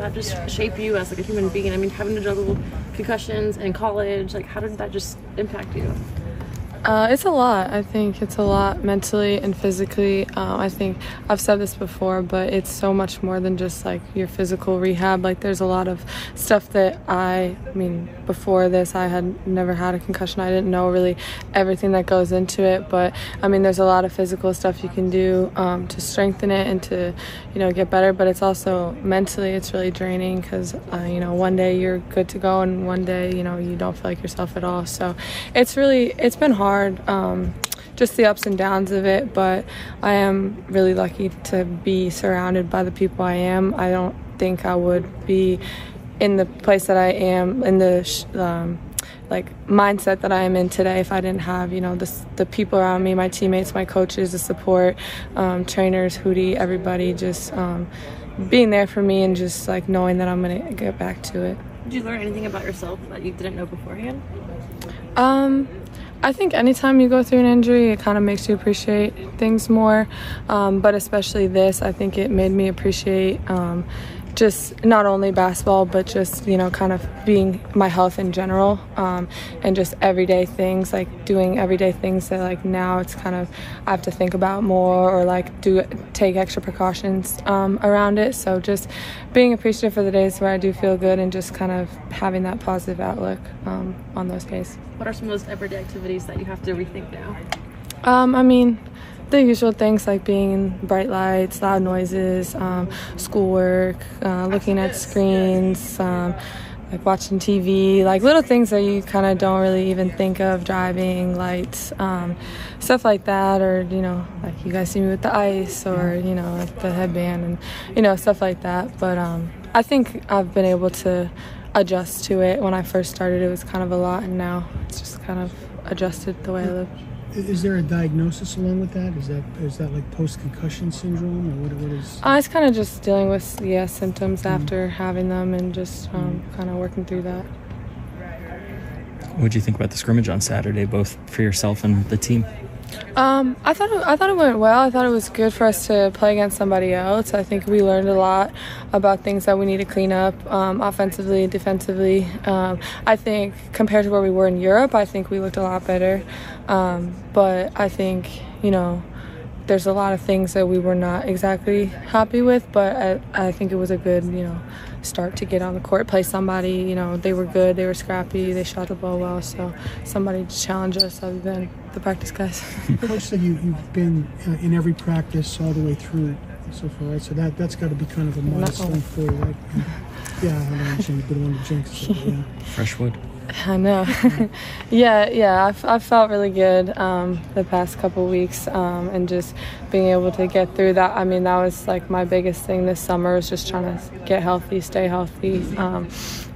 that just shape you as like a human being? I mean, having to juggle concussions in college, like how did that just impact you? Uh, it's a lot. I think it's a lot mentally and physically. Um, I think I've said this before, but it's so much more than just like your physical rehab. Like there's a lot of stuff that I, I mean, before this, I had never had a concussion. I didn't know really everything that goes into it, but I mean, there's a lot of physical stuff you can do um, to strengthen it and to, you know, get better. But it's also mentally, it's really draining because, uh, you know, one day you're good to go and one day, you know, you don't feel like yourself at all. So it's really, it's been hard hard, um, just the ups and downs of it. But I am really lucky to be surrounded by the people I am. I don't think I would be in the place that I am in the um, like mindset that I am in today if I didn't have you know the the people around me, my teammates, my coaches, the support, um, trainers, Hudy, everybody, just um, being there for me and just like knowing that I'm gonna get back to it. Did you learn anything about yourself that you didn't know beforehand? Um, I think anytime you go through an injury, it kind of makes you appreciate things more. Um, but especially this, I think it made me appreciate um, just not only basketball, but just, you know, kind of being my health in general um, and just everyday things, like doing everyday things that, like, now it's kind of, I have to think about more or, like, do take extra precautions um, around it. So just being appreciative for the days where I do feel good and just kind of having that positive outlook um, on those days. What are some of those everyday activities that you have to rethink now? Um, I mean, the usual things like being in bright lights, loud noises, um, schoolwork, uh, looking at screens, um, like watching TV, like little things that you kind of don't really even think of, driving, lights, um, stuff like that, or you know, like you guys see me with the ice, or you know, like the headband, and you know, stuff like that. But um, I think I've been able to adjust to it. When I first started, it was kind of a lot, and now it's just kind of adjusted the way I live. Is there a diagnosis along with that? Is that is that like post concussion syndrome or what? What is? Uh, it's kind of just dealing with yeah symptoms mm. after having them and just um, mm. kind of working through that. What do you think about the scrimmage on Saturday, both for yourself and the team? Um, I thought it, I thought it went well. I thought it was good for us to play against somebody else. I think we learned a lot about things that we need to clean up um, offensively, defensively. Um, I think compared to where we were in Europe, I think we looked a lot better. Um, but I think you know there's a lot of things that we were not exactly happy with, but I, I think it was a good, you know, start to get on the court, play somebody, you know, they were good, they were scrappy, they shot the ball well, so somebody to challenge us other than the practice guys. Coach said you, you've been uh, in every practice all the way through so far, right? So that, that's got to be kind of a milestone for you, right? Yeah, I don't understand. You didn't want to jinx it, yeah. Freshwood. I know. yeah, yeah. I've, I've felt really good um, the past couple weeks, um, and just being able to get through that. I mean, that was like my biggest thing this summer was just trying to get healthy, stay healthy, um,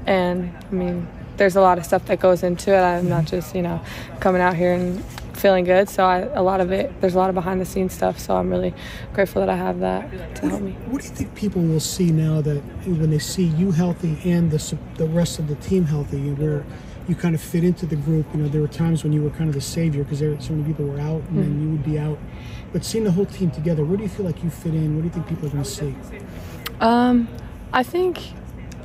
and I mean, there's a lot of stuff that goes into it. I'm not just you know coming out here and feeling good. So I, a lot of it, there's a lot of behind the scenes stuff. So I'm really grateful that I have that to help me. What do you think people will see now that when they see you healthy and the the rest of the team healthy, where you kind of fit into the group? You know, there were times when you were kind of the savior because there so many people were out and mm-hmm. then you would be out. But seeing the whole team together, where do you feel like you fit in? What do you think people are going to see? Um, I think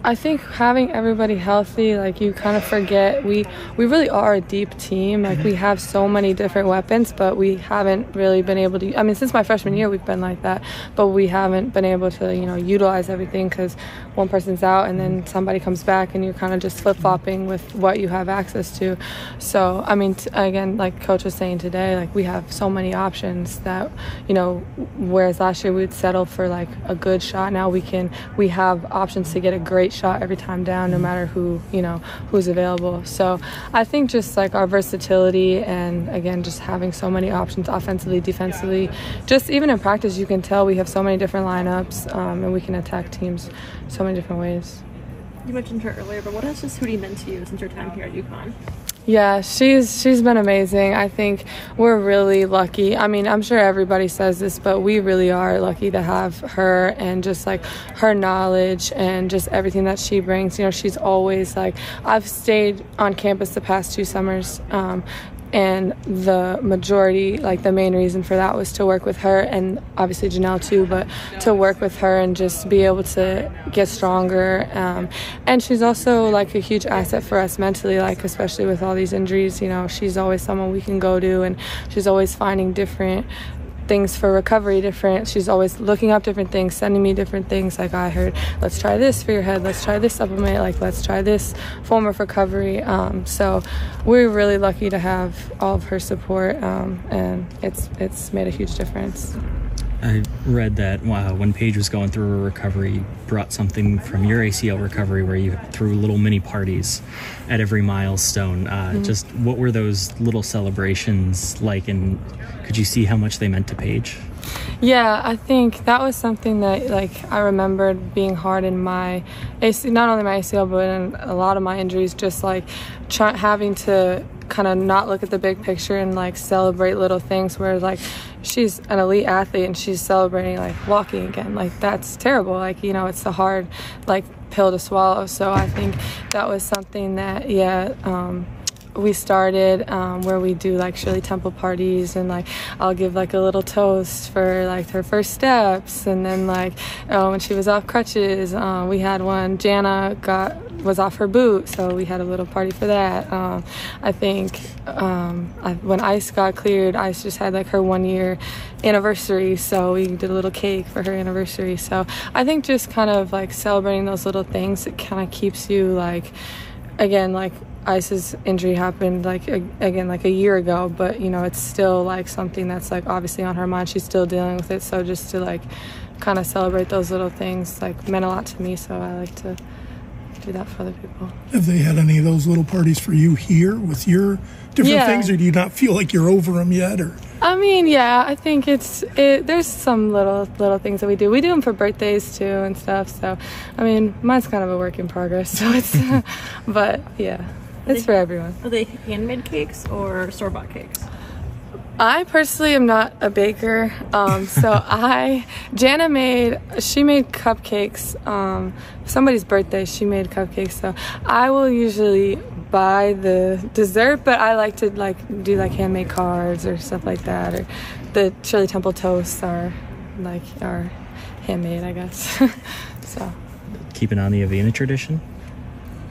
I think having everybody healthy, like you kind of forget we we really are a deep team. Like we have so many different weapons, but we haven't really been able to. I mean, since my freshman year, we've been like that, but we haven't been able to, you know, utilize everything because one person's out and then somebody comes back, and you're kind of just flip flopping with what you have access to. So, I mean, t- again, like Coach was saying today, like we have so many options that, you know, whereas last year we'd settle for like a good shot, now we can we have options to get a great shot every time down, no matter who you know who's available. So I think just like our versatility and again just having so many options offensively, defensively, just even in practice you can tell we have so many different lineups um, and we can attack teams so many different ways. You mentioned her earlier, but what has just Hudy meant to you since your time here at UConn? Yeah, she's she's been amazing. I think we're really lucky. I mean, I'm sure everybody says this, but we really are lucky to have her and just like her knowledge and just everything that she brings. You know, she's always like I've stayed on campus the past two summers. Um, and the majority like the main reason for that was to work with her and obviously janelle too but to work with her and just be able to get stronger um, and she's also like a huge asset for us mentally like especially with all these injuries you know she's always someone we can go to and she's always finding different things for recovery different. She's always looking up different things, sending me different things. Like I heard, let's try this for your head. Let's try this supplement. Like let's try this form of recovery. Um, so we're really lucky to have all of her support, um, and it's it's made a huge difference. I read that wow, when Paige was going through her recovery, you brought something from your ACL recovery where you threw little mini parties at every milestone. Uh, mm-hmm. Just what were those little celebrations like, and could you see how much they meant to Paige? Yeah, I think that was something that like I remembered being hard in my ACL, not only my ACL but in a lot of my injuries, just like try, having to kind of not look at the big picture and like celebrate little things where like she's an elite athlete and she's celebrating like walking again. Like that's terrible. Like you know it's a hard like pill to swallow. So i think that was something that yeah um, we started um, where we do like Shirley Temple parties and like I'll give like a little toast for like her first steps. And then like uh, when she was off crutches uh, we had one. Jana got was off her boot so we had a little party for that um, I think um, I, when Ice got cleared Ice just had like her one year anniversary so we did a little cake for her anniversary so I think just kind of like celebrating those little things it kind of keeps you like again like Ice's injury happened like a, again like a year ago, but you know it's still like something that's like obviously on her mind. She's still dealing with it, so just to like kind of celebrate those little things like meant a lot to me. So I like to do that for other people. Have they had any of those little parties for you here with your different yeah. things, or do you not feel like you're over them yet, or? I mean, yeah, I think it's it, there's some little little things that we do. We do them for birthdays too and stuff. So, I mean, mine's kind of a work in progress. So it's, but yeah. It's for everyone. Are they handmade cakes or store bought cakes? I personally am not a baker, um, so I Jana made she made cupcakes. Um, somebody's birthday, she made cupcakes. So I will usually buy the dessert, but I like to like do like handmade cards or stuff like that. Or the Shirley Temple toasts are like are handmade, I guess. so keeping on the Evina tradition.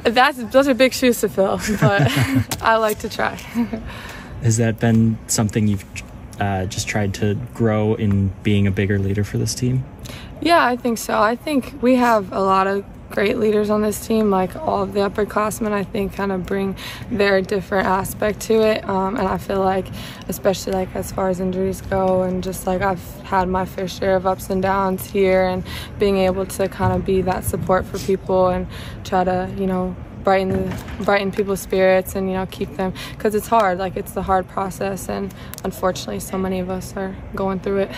That's those are big shoes to fill, but I like to try. Has that been something you've uh, just tried to grow in being a bigger leader for this team? Yeah, I think so. I think we have a lot of great leaders on this team. Like all of the upperclassmen, I think kind of bring their different aspect to it. Um, and I feel like, especially like as far as injuries go, and just like I've had my fair share of ups and downs here, and being able to kind of be that support for people and try to, you know, brighten brighten people's spirits and you know keep them because it's hard like it's the hard process and unfortunately so many of us are going through it